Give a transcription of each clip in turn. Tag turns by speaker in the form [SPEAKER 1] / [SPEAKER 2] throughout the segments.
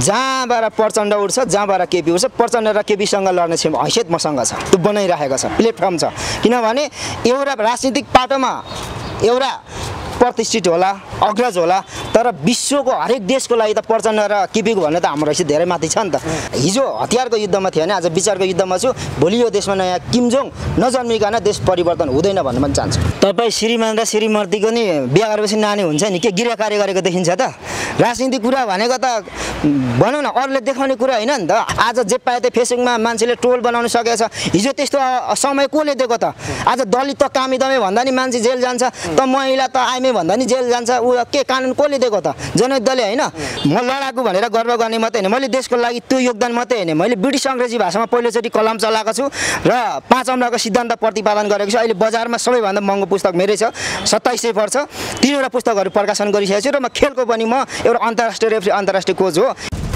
[SPEAKER 1] जहाँबाट प्रचण्ड उठ्छ जहाँबाट केपी उठ्छ प्रचण्ड र केपीसँग लड्ने क्षम हैसियत मसँग छ त्यो बनाइराखेको छ प्लेटफर्म छ। किनभने एउटा राजनीतिक पाटोमा एउटा प्रतिष्ठित होला अग्रज होला तर विश्वको हरेक देशको लागि त प्रचण्ड र केपीको भन्ने त हाम्रो हैसियत धेरै माथि छ नि त। हिजो हतियारको युद्धमा थियो भने आज विचारको युद्धमा छु। भोलि यो देशमा नयाँ किमजोङ नजन्मिकन देश परिवर्तन हुँदैन भन्न पनि चाहन्छु। तपाईँ श्रीमान र श्रीमतीको नि बिहा गरेपछि नानी हुन्छ नि के गृह कार्य गरेको देखिन्छ त? राजनीतिक कुरा भनेको त भनौँ न अरूले देखाउने कुरा होइन नि त। आज जे पाए त्यो फेसबुकमा मान्छेले ट्रोल बनाउन सकेको छ। हिजो त्यस्तो समय कसले दिएको त? आज दलित त कामी दमे भन्दा नि मान्छे जेल जान्छ। त महिला त आइमे भन्दा नि जेल जान्छ ऊ के कानुन कसले दिएको त? जनयुद्धले होइन? म लडाकु भनेर गर्व गर्ने मात्रै होइन। मैले देशको लागि त्यो योगदान मात्रै होइन। मैले ब्रिटिस अङ्ग्रेजी भाषामा पहिलोचोटि कलम चलाएको छु र पाँच अम्लाको सिद्धान्त प्रतिपादन गरेको छु। अहिले बजारमा सबैभन्दा महँगो पुस्तक मेरै छ सत्ताइस सय पर्छ तिनवटा पुस्तकहरू प्रकाशन गरिसकेको छु र म खेलको पनि म एउटा अन्तर्राष्ट्रिय रेफ्री अन्तर्राष्ट्रिय कोच हो।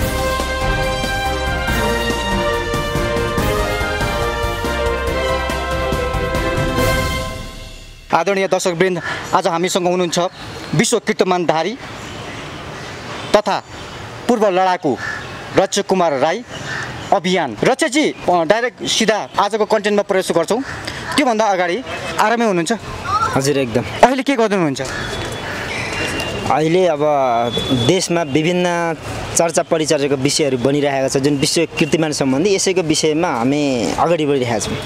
[SPEAKER 2] आदरणीय दर्शकवृन्द आज हामीसँग हुनुहुन्छ विश्व कीर्तिमानधारी तथा पूर्व लडाकु रच्य कुमार राई अभियान। अ, डाइरेक्ट सिधा आजको कन्टेन्टमा प्रवेश गर्छौँ। त्योभन्दा अगाडि आरामै हुनुहुन्छ?
[SPEAKER 1] हजुर एकदम।
[SPEAKER 2] अहिले के गर्नुहुन्छ?
[SPEAKER 1] अहिले अब देशमा विभिन्न चर्चा परिचर्चाको विषयहरू बनिरहेको छ जुन विश्व कीर्तिमान सम्बन्धी यसैको विषयमा हामी अगाडि बढिरहेका छौँ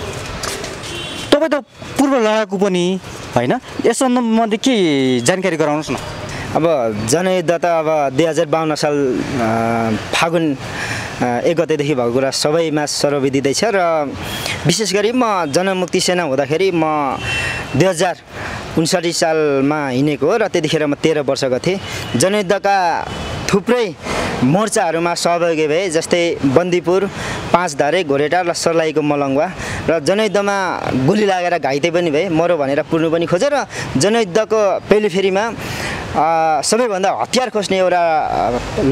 [SPEAKER 2] तपाईँ त पूर्व लडाकु पनि होइन? यस सम्बन्धी के जानकारी गराउनुहोस् न।
[SPEAKER 1] अब जनयुद्ध त अब दुई हजार बाहन्न साल फागुन एक गतेदेखि भएको कुरा सबैमा सर्वविदितै छ र विशेष गरी म जनमुक्ति सेना हुँदाखेरि म दुई हजार उन्साठी सालमा हिँडेको हो र त्यतिखेर म तेह्र वर्षको थिएँ जनयुद्धका थुप्रै मोर्चाहरूमा सहभागी भए जस्तै बन्दीपुर पाँचधारे घोरेटा र सर्लाहीको मलङ्वा र जनयुद्धमा गोली लागेर घाइते पनि भए मरो भनेर पुर्नु पनि खोजे र जनयुद्धको पेलिफेरीमा अ, सबैभन्दा हतियार खोज्ने एउटा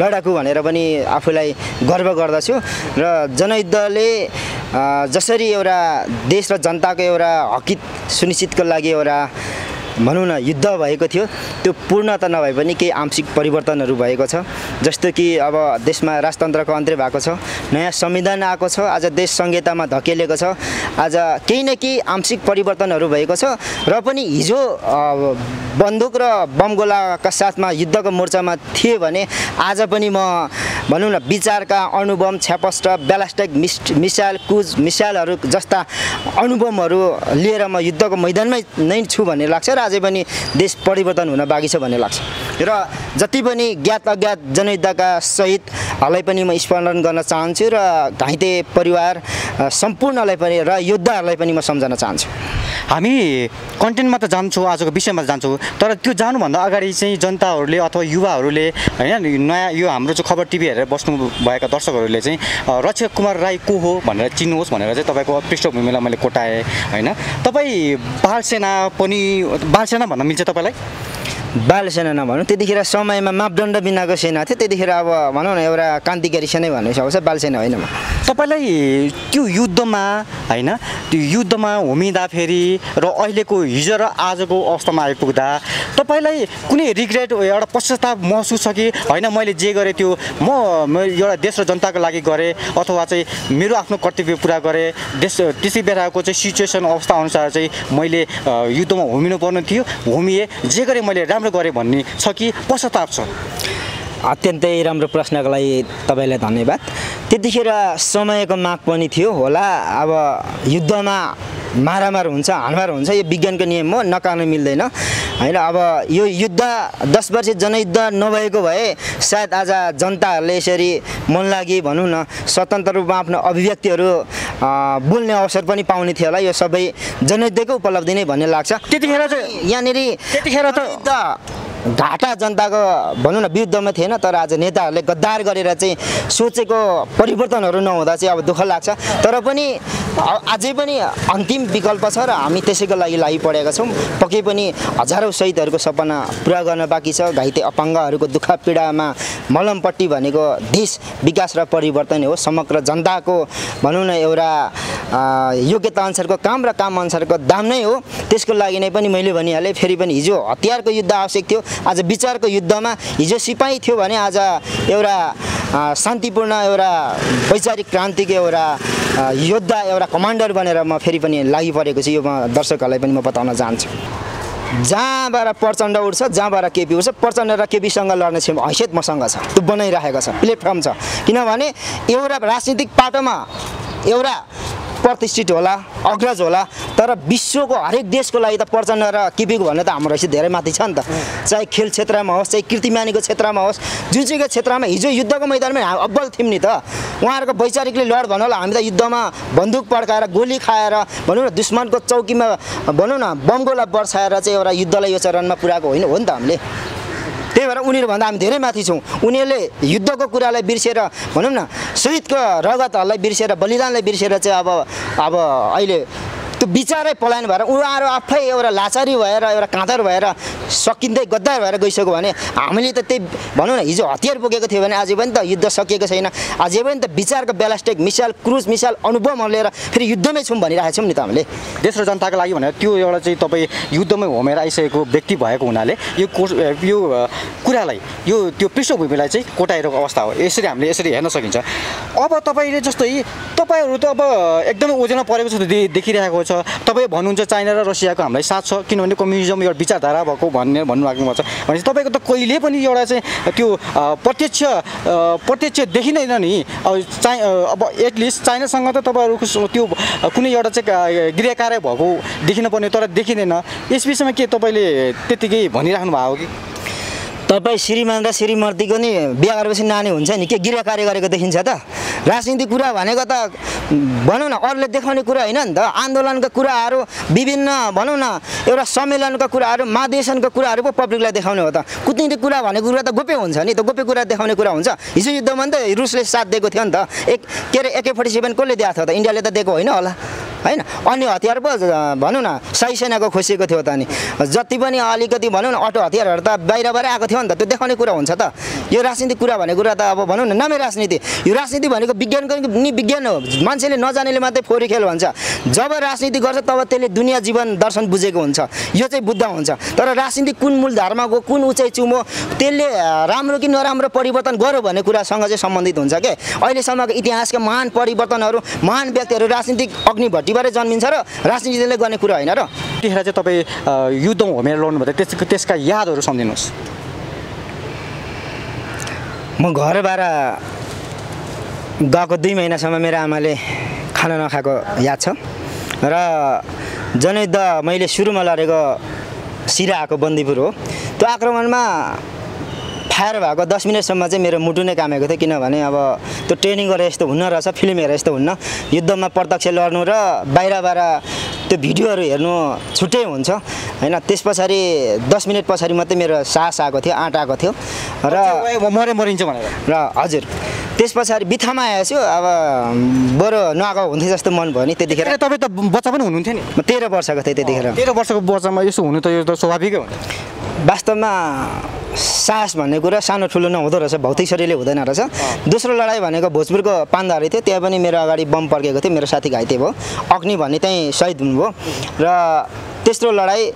[SPEAKER 1] लडाकु भनेर पनि आफूलाई गर्व गर्दछु र जनयुद्धले जसरी एउटा देश र जनताको एउटा हकित सुनिश्चितको लागि एउटा भनौँ न युद्ध भएको थियो। त्यो पूर्ण त नभए पनि केही आंशिक परिवर्तनहरू भएको छ। जस्तो कि अब देशमा राजतन्त्रको अन्त्य भएको छ नयाँ संविधान आएको छ आज देश संहितामा धकेलिएको छ आज केही न केही आंशिक परिवर्तनहरू भएको छ र पनि हिजो बन्दुक र बम गोलाका साथमा युद्धको मोर्चामा थिएँ भने आज पनि म भनौँ न विचारका अणुबम छ्यापस्टर ब्यालास्टिक मिस मिसाइल कुज मिसाइलहरू जस्ता अणुबमहरू लिएर म युद्धको मैदानमै नै छु भन्ने लाग्छ र अझै पनि देश परिवर्तन हुन बाँकी छ भन्ने लाग्छ। र जति पनि ज्ञात अज्ञात जनयुद्धका शहीदहरूलाई पनि म स्मरण गर्न चाहन्छु र घाइते परिवार सम्पूर्णलाई पनि र योद्धाहरूलाई पनि म सम्झन चाहन्छु।
[SPEAKER 2] हामी कन्टेन्टमा त जान्छौँ आजको विषयमा त जान्छौँ तर त्यो जानुभन्दा अगाडि चाहिँ जनताहरूले अथवा युवाहरूले होइन नयाँ यो हाम्रो चाहिँ खबर टिभी हेरेर बस्नुभएका दर्शकहरूले चाहिँ रक्षक कुमार राई को हो भनेर चिन्नुहोस् भनेर चाहिँ तपाईँको पृष्ठभूमिलाई मैले कोटाएँ होइन। तपाईँ बाल सेना पनि बाल सेना भन्न मिल्छ तपाईँलाई?
[SPEAKER 1] बाल सेना नभनौँ। त्यतिखेर समयमा मापदण्ड बिनाको सेना थियो। त्यतिखेर अब भनौँ न एउटा क्रान्तिकारी सेनै भन्नु सक्छ बाल सेना होइन
[SPEAKER 2] तपाईँलाई त्यो युद्धमा होइन त्यो युद्धमा होमिँदाखेरि र अहिलेको हिजो र आजको अवस्थामा आइपुग्दा तपाईँलाई कुनै रिग्रेट एउटा पश्चाताप महसुस छ कि? होइन मैले जे गरेँ त्यो म एउटा देश र जनताको लागि गरेँ अथवा चाहिँ मेरो आफ्नो कर्तव्य पुरा गरेँ। देश त्यसै बेलाको चाहिँ सिचुएसन अवस्था अनुसार चाहिँ मैले युद्धमा होमिनु पर्ने थियो। होमिएँ जे गरेँ मैले राम्रो गरेँ भन्ने छ कि पश्चाताप छ?
[SPEAKER 1] अत्यन्तै राम्रो प्रश्नको लागि तपाईँलाई धन्यवाद। त्यतिखेर समयको माग पनि थियो होला। अब युद्धमा मारामार हुन्छ हानमार हुन्छ यो विज्ञानको नियम हो नकार्न मिल्दैन। होइन अब यो युद्ध दस वर्ष जनयुद्ध नभएको भए सायद आज जनताहरूले यसरी मन लागि भनौँ न स्वतन्त्र रूपमा आफ्नो अभिव्यक्तिहरू बोल्ने अवसर पनि पाउने थियो होला यो सबै जनयुद्धकै उपलब्धि नै भन्ने लाग्छ।
[SPEAKER 2] त्यतिखेर चाहिँ
[SPEAKER 1] यहाँनिर
[SPEAKER 2] त्यतिखेर त
[SPEAKER 1] घाटा जनताको भनौँ न विरुद्धमा थिएन तर आज नेताहरूले गद्दार गरेर चाहिँ सोचेको परिवर्तनहरू नहुँदा चाहिँ अब दुःख लाग्छ। तर पनि अझै पनि अन्तिम विकल्प छ र हामी त्यसैको लागि लागि परेका छौँ। पक्कै पनि हजारौँ शहीदहरूको सपना पुरा गर्न बाँकी छ। घाइते अपाङ्गहरूको दुःख पीडामा मलमपट्टि भनेको देश विकास र परिवर्तन हो। समग्र जनताको भनौँ न एउटा योग्यता अनुसारको काम र काम अनुसारको दाम नै हो। त्यसको लागि नै पनि मैले भनिहालेँ फेरि पनि हिजो हतियारको युद्ध आवश्यक थियो। आज विचारको युद्धमा हिजो सिपाही थियो भने आज एउटा शान्तिपूर्ण एउटा वैचारिक क्रान्तिको एउटा योद्धा एउटा कमान्डर बनेर म फेरि पनि लागि परेको छु। यो म दर्शकहरूलाई पनि म बताउन चाहन्छु। जहाँबाट प्रचण्ड उठ्छ जहाँबाट केपी उठ्छ प्रचण्ड र केपीसँग लड्ने क्षम हैसियत मसँग छ। त्यो बनाइराखेको छ। प्लेटफर्म छ। किनभने एउटा राजनीतिक पाटोमा एउटा प्रतिष्ठित होला अग्रज होला तर विश्वको हरेक देशको लागि त प्रचण्ड र केपीको भन्ने त हाम्रो हैसियत धेरै माथि छ नि त। चाहे खेल क्षेत्रमा होस् चाहे कीर्तिमानीको क्षेत्रमा होस् जुन चाहिँको क्षेत्रमा हिजो युद्धको मैदानमै अब्बल थियौँ नि त उहाँहरूको वैचारिकले लड भनौँ होला हामी त युद्धमा बन्दुक पड्काएर गोली खाएर भनौँ न दुश्मनको चौकीमा भनौँ न बम गोला बर्साएर चाहिँ एउटा युद्धलाई यो चरणमा पुऱ्याएको होइन हो नि त हामीले। त्यही भएर उनीहरूभन्दा हामी धेरै माथि छौँ। उनीहरूले युद्धको कुरालाई बिर्सेर भनौँ न शहीदको रगतहरूलाई बिर्सेर बलिदानलाई बिर्सेर चाहिँ अब अब अहिले त्यो विचारै पलायन भएर उहाँहरू आफै एउटा लाचारी भएर एउटा काँतर भएर सकिँदै गद्दार भएर गइसक्यो भने हामीले त त्यही भनौँ न हिजो हतियार बोकेको थियो भने अझै पनि त युद्ध सकिएको छैन। अझै पनि त विचारको ब्यालास्टिक मिसाइल क्रुज मिसाइल अनुभवहरू लिएर फेरि युद्धमै छौँ भनिरहेको छौँ नि त हामीले।
[SPEAKER 2] देश र जनताको लागि भनेर त्यो एउटा चाहिँ तपाईँ युद्धमै होमेर आइसकेको व्यक्ति भएको हुनाले यो यो कुरालाई यो त्यो पृष्ठभूमिलाई चाहिँ कोटाइरहेको अवस्था हो। यसरी हामीले यसरी हेर्न सकिन्छ। अब तपाईँले जस्तै तपाईँहरू त अब एकदमै ओजेलमा परेको छ देखिरहेको छ। तपाईँ भन्नुहुन्छ चाइना र रसियाको हामीलाई साथ छ किनभने कम्युनिजम एउटा विचारधारा भएको भन्ने भन्नुभएको भएको छ। भनेपछि तपाईँको त कहिले पनि एउटा चाहिँ त्यो प्रत्यक्ष प्रत्यक्ष देखिँदैन नि। अब चाइ अब एटलिस्ट चाइनासँग त तपाईँहरूको त्यो कुनै एउटा चाहिँ गृह कार्य भएको देखिन पर्ने तर देखिँदैन। यस विषयमा के तपाईँले त्यत्तिकै भनिराख्नु भएको कि?
[SPEAKER 1] तपाईँ श्रीमान र श्रीमतीको नि बिहा गरेपछि नानी हुन्छ नि के गृह कार्य गरेको देखिन्छ त? राजनीतिक कुरा भनेको त भनौँ न अरूले देखाउने कुरा होइन नि त। आन्दोलनका कुराहरू विभिन्न भनौँ न एउटा सम्मेलनका कुराहरू महाधिवेशनका कुराहरू पो पब्लिकलाई देखाउने हो त। कुटनीतिक कुरा भनेको कुरा त गोप्य हुन्छ नि त गोप्य कुरा देखाउने कुरा हुन्छ। हिजो युद्धमा नि त रुसले साथ दिएको थियो नि त। एक के अरे एके फोर्टी सेभेन कसले दिएको थियो त? इन्डियाले त दिएको होइन होला। होइन? अन्य हतियार पो भनौँ न साई सेनाको खोसिएको थियो त नि। जति पनि अलिकति भनौँ न अटो हतियारहरू त बाहिरबाटै आएको थियो नि त त्यो देखाउने कुरा हुन्छ त। यो राजनीतिक कुरा भनेको कुरा त अब भनौँ न नामै राजनीति। यो राजनीति भनेको विज्ञानको नि विज्ञान हो? मान्छेले नजानेले मात्रै फोहोरी खेल भन्छ। जब राजनीति गर्छ तब त्यसले दुनियाँ जीवन दर्शन बुझेको हुन्छ। यो चाहिँ बुद्ध हुन्छ। तर राजनीति कुन मूलधारमा गयो कुन उचाइ चुमो त्यसले राम्रो कि नराम्रो परिवर्तन गर्यो भन्ने कुरासँग चाहिँ सम्बन्धित हुन्छ के? अहिलेसम्मको इतिहासका महान परिवर्तनहरू महान व्यक्तिहरू राजनीतिक अग्निभट्टीबाटै जन्मिन्छ र राजनीतिले गर्ने कुरा होइन र।
[SPEAKER 2] त्यतिखेर चाहिँ तपाईँ युद्ध होमेर लड्नु भयो त्यसको त्यसका यादहरू सम्झिनुहोस्।
[SPEAKER 1] म घरबाट गएको दुई महिनासम्म मेरो आमाले खाना नखाएको याद छ र जनयुद्ध मैले सुरुमा लडेको सिराहाको बन्दीपुर हो त्यो आक्रमणमा फायर भएको दस मिनटसम्म चाहिँ मेरो मुटु नै कामेको थियो किनभने अब त्यो ट्रेनिङ गरेर यस्तो हुन्न रहेछ फिल्म हेरेर यस्तो हुन्न युद्धमा प्रत्यक्ष लड्नु र बाहिरबाट त्यो भिडियोहरू हेर्नु छुट्टै हुन्छ। होइन त्यस पछाडि दस मिनट पछाडि मात्रै मेरो सास आएको थियो आँट आएको थियो। र
[SPEAKER 2] मरे मरिन्छ भनेर।
[SPEAKER 1] र हजुर त्यस पछाडि बित्थामा आएछु अब बरु नआएको हुन्थ्यो जस्तो मन भयो नि त्यतिखेर।
[SPEAKER 2] तपाईँ त बच्चा पनि हुनुहुन्थ्यो नि?
[SPEAKER 1] म तेह्र वर्षको थिएँ त्यतिखेर।
[SPEAKER 2] तेह्र वर्षको बच्चामा यसो हुनु त यो त स्वाभाविकै हो
[SPEAKER 1] वास्तवमा साहस भन्ने कुरा सानो ठुलो नहुँदो रहेछ भौतिक शरीरले हुँदैन रहेछ। दोस्रो लडाइँ भनेको भोजपुरको पान्दारी थियो त्यहाँ पनि मेरो अगाडि बम पड्केको थियो मेरो साथी घाइते भयो। अग्नि भन्ने त्यहीँ शहीद हुनुभयो। र तेस्रो लडाइँ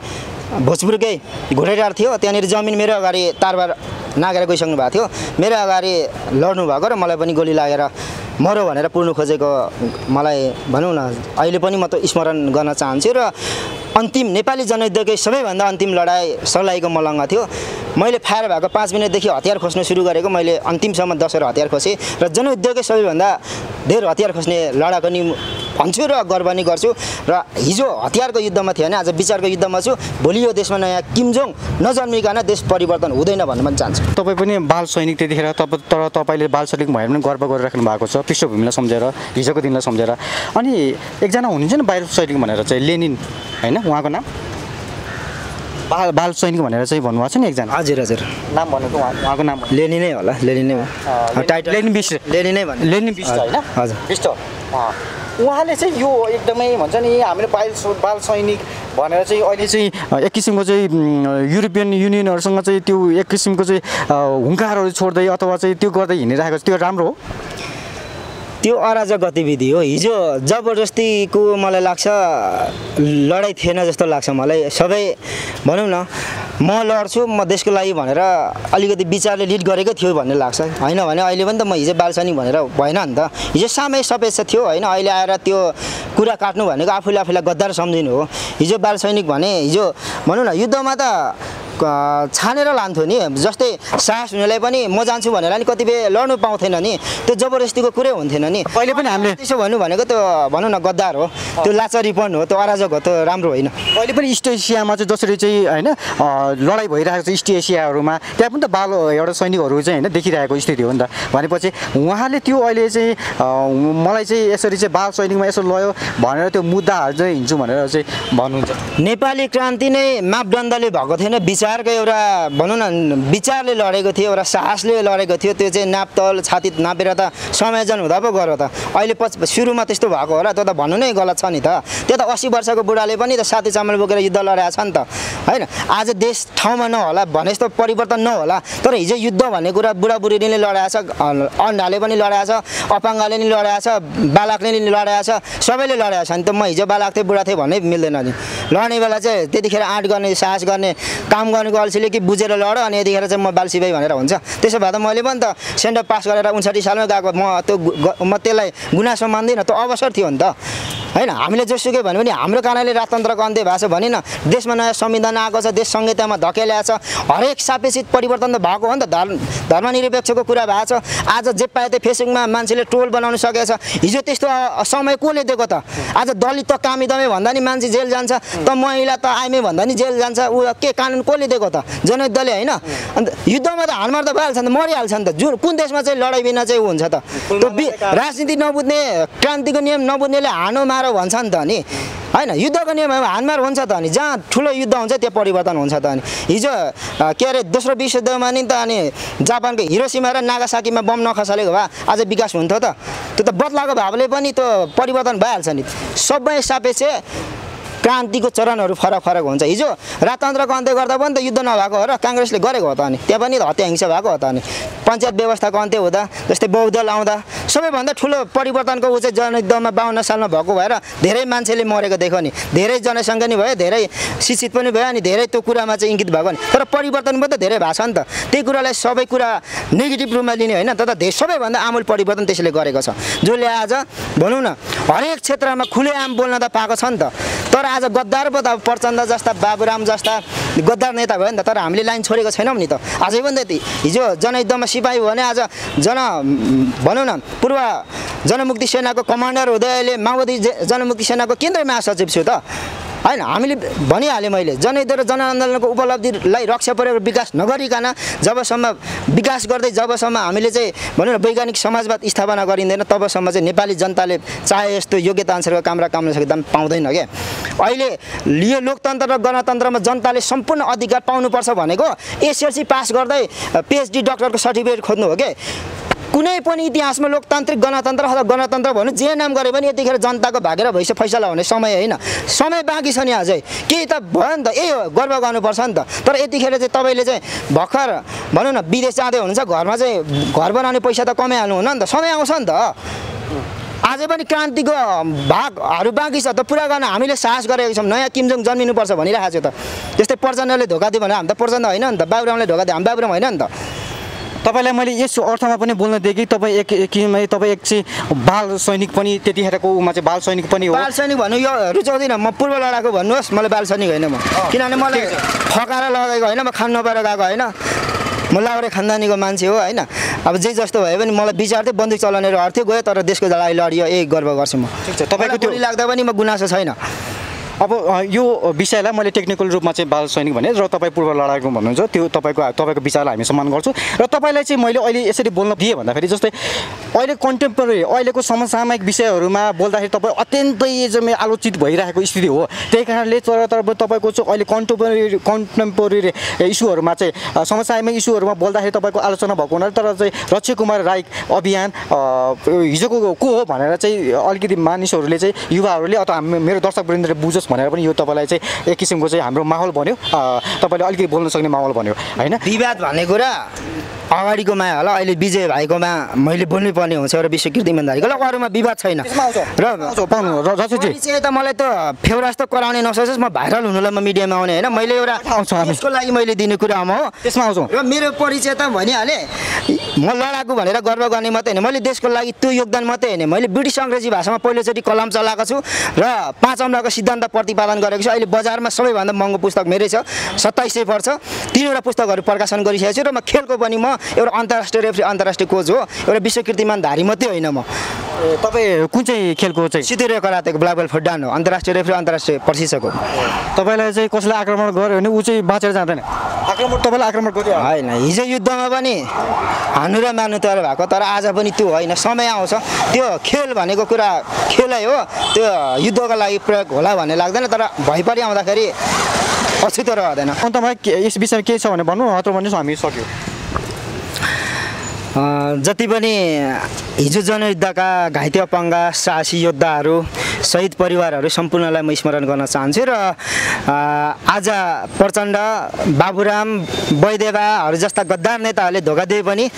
[SPEAKER 1] भोजपुरकै घोडेटार थियो त्यहाँनिर जमिन मेरो अगाडि तारबार नागेर गइसक्नु भएको थियो। मेरो अगाडि लड्नु भएको र मलाई पनि गोली लागेर मरो भनेर पुर्नु खोजेको मलाई भनौँ न अहिले पनि म त स्मरण गर्न चाहन्छु र अन्तिम नेपाली जनयुद्धकै सबैभन्दा अन्तिम लडाइँ सर्लाहीको मलङ्गा थियो। मैले फायर भएको पाँच मिनटदेखि हतियार खोज्नु सुरु गरेको मैले अन्तिमसम्म दसवटा हतियार खोसेँ र जनयुद्धकै सबैभन्दा धेरै हतियार खोज्ने लडाको नि भन्छु र गर्व नि गर्छु। र हिजो हतियारको युद्धमा थियो भने आज विचारको युद्धमा छु। भोलि यो देशमा नयाँ किमजोङ नजन्मिकन देश परिवर्तन हुँदैन भन्न पनि चाहन्छु
[SPEAKER 2] तपाईँ पनि बाल सैनिक त्यतिखेर तप तर तपाईँले बाल सैनिक भए पनि गर्व गरिराख्नु भएको छ। पृष्ठभूमिलाई सम्झेर हिजोको दिनलाई सम्झेर। अनि एकजना हुनुहुन्छ नि बाहिर सैनिक भनेर चाहिँ लेनिन होइन? उहाँको नाम? बाल बाल सैनिक भनेर चाहिँ भन्नुभएको छ नि एकजना।
[SPEAKER 1] हजुर हजुर।
[SPEAKER 2] नाम भनेको उहाँ उहाँको नाम।
[SPEAKER 1] लेनी नै होला लेनी नै हो टाइटल
[SPEAKER 2] लेनिन बिस्ट
[SPEAKER 1] लेनी नै भन्नु।
[SPEAKER 2] लेनिन बिस्ट होइन?
[SPEAKER 1] हजुर।
[SPEAKER 2] बिस्ट। उहाँले चाहिँ यो एकदमै भन्छ नि हामीले बाल बाल सैनिक भनेर चाहिँ अहिले चाहिँ एक किसिमको चाहिँ युरोपियन युनियनहरूसँग चाहिँ त्यो एक किसिमको चाहिँ हुङ्कारहरू छोड्दै अथवा चाहिँ त्यो गर्दै हिँडिरहेको छ। त्यो राम्रो हो?
[SPEAKER 1] त्यो अराजक गतिविधि हो। हिजो जबरजस्तीको मलाई लाग्छ लडाइँ थिएन जस्तो लाग्छ मलाई। सबै भनौँ न म लड्छु म देशको लागि भनेर अलिकति विचारले लिड गरेको थियो भन्ने लाग्छ। होइन भने अहिले पनि त म हिजो बाल सैनिक भनेर भएन नि त। हिजो सामै सपेक्षा थियो होइन? अहिले आएर त्यो कुरा काट्नु भनेको आफूले आफूलाई गद्दार सम्झिनु हो। हिजो बाल सैनिक भने हिजो भनौँ न युद्धमा त छानेर लान्थ्यो नि। जस्तै साहस हुनेलाई पनि म जान्छु भनेर नि कतिपय लड्नु पाउँथेन नि। त्यो जबरजस्तीको कुरै हुन्थेन नि।
[SPEAKER 2] पहिले पनि हामीले
[SPEAKER 1] त्यसो भन्नु भनेको त्यो भनौँ न गद्दार हो। त्यो लाचारीपन हो। त्यो अराजक हो त्यो राम्रो होइन।
[SPEAKER 2] अहिले पनि इस्ट एसियामा चाहिँ जसरी चाहिँ होइन लडाइँ भइरहेको छ इस्ट एसियाहरूमा त्यहाँ पनि त बाल एउटा सैनिकहरू चाहिँ होइन देखिरहेको स्थिति हो नि त। भनेपछि उहाँले त्यो अहिले चाहिँ मलाई चाहिँ यसरी चाहिँ बाल सैनिकमा यसो लयो भनेर त्यो मुद्दाहरू चाहिँ हिँड्छु भनेर चाहिँ भन्नुहुन्छ।
[SPEAKER 1] नेपाली क्रान्ति नै मापदण्डले भएको थिएन विचारको एउटा भनौँ न विचारले लडेको थियो एउटा साहसले लडेको थियो त्यो चाहिँ नापतल छाती नापेर त समायोजन हुँदा पो गऱ्यो त। अहिले पछि सुरुमा त्यस्तो भएको होला त्यो त भन्नु नै गलत छ नि त। त्यो त अस्सी वर्षको बुढाले पनि त साथी चामल बोकेर युद्ध लडेको छ नि त। होइन? आज देश ठाउँमा नहोला भने जस्तो परिवर्तन नहोला तर हिजो युद्ध भन्ने कुरा बुढाबुढीले नै छ अन्डाले पनि लडेको छ अपाङ्गले नि लडेको छ बालकले नि लडेको छ सबैले लडेको छ नि त। म हिजो बालक थिएँ बुढा थिएँ भन्नै मिल्दैन नि। लड्ने बेला चाहिँ त्यतिखेर आँट गर्ने साहस गर्ने काम गर्नेको अल्छीले कि बुझेर लड अनि यतिखेर चाहिँ म बालसिपाही भनेर हुन्छ। त्यसो भए त मैले पनि त सेन्टर पास गरेर उन्साठी सालमै गएको म त्यो म त्यसलाई गुनासो मान्दिनँ त्यो अवसर थियो नि त। होइन हामीले जोसुकै भन्यो भने हाम्रो कारणले राजतन्त्रको अन्त्य भएको छ भने न देशमा नयाँ संविधान आएको छ देश संहितामा धकेल्याएको छ। हरेक सापेक्षित परिवर्तन त भएको हो नि त धर्म धर्मनिरपेक्षको कुरा भएको छ। आज जे पाए त्यो फेसबुकमा मान्छेले ट्रोल बनाउन सकेको छ। हिजो त्यस्तो समय कसले दिएको त? आज दलित त कामी दमे भन्दा नि मान्छे जेल जान्छ त महिला त आइमे भन्दा नि जेल जान्छ। ऊ के कानुन कसले दिएको त? जनयुद्धले होइन। अन्त युद्धमा त हालमार त भइहाल्छ नि त मरिहाल्छ नि त। जुन कुन देशमा चाहिँ लडाइँ बिना चाहिँ ऊ हुन्छ त? राजनीति नबुझ्ने क्रान्तिको नियम नबुझ्नेले हानो मारो भन्छ नि त नि होइन युद्धको नियम हो, हानमार हुन्छ त अनि। जहाँ ठुलो युद्ध हुन्छ त्यहाँ परिवर्तन हुन्छ त अनि। हिजो के अरे दोस्रो विश्वयुद्धमा नि त अनि जापानको हिरोसीमा र नागासाकीमा बम नखसालेको भए आज विकास हुन्थ्यो त। त्यो त बदलाको भावले पनि त्यो परिवर्तन भइहाल्छ नि। सबै सापेक्ष क्रान्तिको चरणहरू फरक फरक हुन्छ। हिजो राजतन्त्रको अन्त्य गर्दा पनि त युद्ध नभएको हो र काङ्ग्रेसले गरेको हो त अनि। त्यहाँ पनि हत्या हिंसा भएको हो त अनि। पञ्चायत व्यवस्थाको अन्त्य हुँदा जस्तै बहुदल आउँदा सबैभन्दा ठुलो परिवर्तनको ऊ चाहिँ जनयुद्धमा बाहन्न सालमा भएको भएर धेरै मान्छेले मरेको देख्यो नि। धेरै जनसङ्ख्या नि भयो धेरै शिक्षित पनि भयो अनि धेरै त्यो कुरामा चाहिँ इङ्गित भएको नि। तर परिवर्तन पनि त धेरै भएको छ नि त। त्यही कुरालाई सबै कुरा नेगेटिभ रूपमा लिने होइन तर धे सबैभन्दा आमूल परिवर्तन त्यसले गरेको छ। जसले आज भनौँ न हरेक क्षेत्रमा खुलेआम बोल्न त पाएको छ नि त। तर आज गद्दार प्रचण्ड जस्ता बाबुराम जस्ता गद्दार नेता भयो नि त तर हामीले लाइन छोडेको छैनौँ नि त। अझै पनि त ती- हिजो जनयुद्धमा सिपाही भयो भने आज जन भनौँ न पूर्व जनमुक्ति सेनाको कमान्डर हुँदै अहिले माओवादी जनमुक्ति सेनाको केन्द्रीय महासचिव छु त। होइन हामीले भनिहालेँ मैले जनयुद्ध र जनआन्दोलनको उपलब्धिलाई रक्षा परिवार विकास नगरिकन जबसम्म विकास गर्दै जबसम्म हामीले चाहिँ भनौँ न वैज्ञानिक समाजवाद स्थापना गरिँदैन तबसम्म चाहिँ नेपाली जनताले चाहे यस्तो योग्यता अनुसारको काम र काम नसकेको दाम पाउँदैन क्या अहिले यो लोकतन्त्र र गणतन्त्रमा जनताले सम्पूर्ण अधिकार पाउनुपर्छ भनेको एसएलसी पास गर्दै पिएचडी डक्टरको सर्टिफिकेट खोज्नु हो क्या कुनै पनि इतिहासमा लोकतान्त्रिक गणतन्त्र अथवा गणतन्त्र भन्नु जे नाम गरे पनि यतिखेर जनताको भागेर भइसक्यो फैसला हुने समय होइन। समय बाँकी छ नि अझै केही त भयो नि त। यही हो गर्व गर्नुपर्छ नि त। तर यतिखेर चाहिँ तपाईँले चाहिँ भर्खर भनौँ न विदेश जाँदै हुनुहुन्छ घरमा चाहिँ घर बनाउने पैसा त कमाइहाल्नु हुन नि त। समय आउँछ नि त। अझै पनि क्रान्तिको भागहरू बाँकी छ। त पुरा गर्न हामीले साहस गरेको छौँ। नयाँ किमजोङ जन्मिनुपर्छ भनिरहेको छु त। जस्तै प्रचण्डले धोका दियो भने हामी त प्रचण्ड होइन नि त। बाबुरामले धोका दियो। हामी बाबुराम होइन नि त।
[SPEAKER 2] तपाईँलाई मैले यस अर्थमा पनि बोल्न दिएँ कि तपाईँ एक किसिमले तपाईँ एक चाहिँ बाल सैनिक पनि त्यतिखेरको उमा चाहिँ बाल सैनिक पनि हो।
[SPEAKER 1] बाल सैनिक भन्नु यो रुचाउँदिनँ म पूर्व लडाएको भन्नुहोस् मलाई बाल सैनिक होइन म। किनभने मलाई फकाएर लगेको होइन म खानु नपाएर गएको होइन। म लाउरे खानदानीको मान्छे हो होइन। अब जे जस्तो भए पनि मलाई विचार थियो बन्दुक चलाउनेहरू अर्थ्यो गयो तर देशको लागि लडियो यही गर्व गर्छु म।
[SPEAKER 2] ठिक छ तपाईँको त्यो
[SPEAKER 1] लाग्दा पनि म गुनासो छैन।
[SPEAKER 2] अब यो विषयलाई मैले टेक्निकल रूपमा चाहिँ बाल सैनिक भने र तपाईँ पूर्व लडाइको भन्नुहुन्छ त्यो तपाईँको तपाईँको विचारलाई हामी सम्मान गर्छौँ। र तपाईँलाई चाहिँ मैले अहिले यसरी बोल्न दिएँ भन्दाखेरि जस्तै अहिले कन्टेम्पोरेरी अहिलेको समसामयिक विषयहरूमा बोल्दाखेरि तपाईँ अत्यन्तै एकदमै आलोचित भइरहेको स्थिति हो। त्यही कारणले तर तर तपाईँको चाहिँ अहिले कन्टेम्पोरेरी कन्टेम्पोरेरी इस्युहरूमा चाहिँ समसामयिक इस्युहरूमा बोल्दाखेरि तपाईँको आलोचना भएको हुनाले तर चाहिँ रक्षय कुमार राई अभियान हिजोको को हो भनेर चाहिँ अलिकति मानिसहरूले चाहिँ युवाहरूले अथवा मेरो दर्शकवृन्दले बुझोस् भनेर पनि यो तपाईँलाई चाहिँ एक किसिमको चाहिँ हाम्रो माहौल बन्यो। अ, तपाईँले अलिकति बोल्न सक्ने माहौल बन्यो होइन?
[SPEAKER 1] विवाद भन्ने कुरा। अगाडिको माया होला अहिले विजय भाइकोमा मैले बोल्नै पर्ने हुन्छ एउटा विश्वकृत इमान्दारीको। ल अरूमा विवाद छैन। र परिचय त मलाई त फेउरा जस्तो कराउने नसोचोस् म भाइरल हुनुलाई म मिडियामा आउने होइन। मैले एउटा। त्यसको लागि मैले दिने कुरामा हो
[SPEAKER 2] त्यसमा आउँछौँ।
[SPEAKER 1] र मेरो परिचय त भनिहालेँ म लडाकु भनेर गर्व गर्ने मात्रै होइन। मैले देशको लागि त्यो योगदान मात्रै होइन। मैले ब्रिटिस अङ्ग्रेजी भाषामा पहिलोचोटि कलम चलाएको छु र पाँच अम्लाको सिद्धान्त प्रतिपादन गरेको छु। अहिले बजारमा सबैभन्दा महँगो पुस्तक मेरै छ सत्ताइस सय पर्छ। तिनवटा पुस्तकहरू प्रकाशन गरिसकेको छु र म खेलको पनि म एउटा अन्तर्राष्ट्रिय रेफ्री अन्तर्राष्ट्रिय कोच हो। एउटा विश्वकृतिमानधारी मात्रै होइन म।
[SPEAKER 2] तपाईँ कुन चाहिँ खेलको चाहिँ?
[SPEAKER 1] सिधै करातेको ब्ल्याक बेल्ट फुटडान हो। अन्तर्राष्ट्रिय रेफ्री अन्तर्राष्ट्रिय प्रशिक्षक हो।
[SPEAKER 2] तपाईँलाई चाहिँ कसैलाई आक्रमण गर्यो भने ऊ चाहिँ बाँचेर जाँदैन। आक्रमण तपाईँलाई आक्रमण गर्यो?
[SPEAKER 1] होइन हिजो युद्धमा पनि हान्नु र मान्नु तर भएको तर आज पनि त्यो होइन। समय आउँछ। त्यो खेल भनेको कुरा खेलै हो। त्यो युद्धको लागि प्रयोग होला भन्ने लाग्दैन तर भइपरि आउँदाखेरि अछुतो रहँदैन।
[SPEAKER 2] अन्तमा यस विषयमा के छ भने भन्नु हत्र भन्नुहोस् हामी सक्यो।
[SPEAKER 1] जति पनि हिजो जनयुद्धका घाइते अपाङ्गा साहसी योद्धाहरू शहीद परिवारहरू सम्पूर्णलाई म स्मरण गर्न चाहन्छु र आज प्रचण्ड बाबुराम वैदेवाहरू जस्ता गद्दार नेताहरूले धोका दिए पनि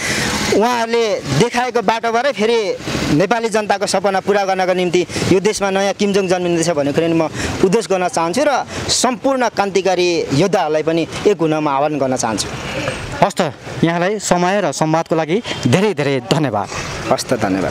[SPEAKER 1] उहाँहरूले देखाएको बाटोबाटै फेरि नेपाली जनताको सपना पुरा गर्नको निम्ति यो देशमा नयाँ किमजोङ जन्मिँदैछ भन्ने कुरा नि म उद्देश्य गर्न चाहन्छु र सम्पूर्ण क्रान्तिकारी योद्धाहरूलाई पनि एक हुन म आह्वान गर्न चाहन्छु।
[SPEAKER 2] हस् त यहाँलाई समय र संवादको लागि धेरै धेरै धन्यवाद।
[SPEAKER 1] हस्त धन्यवाद।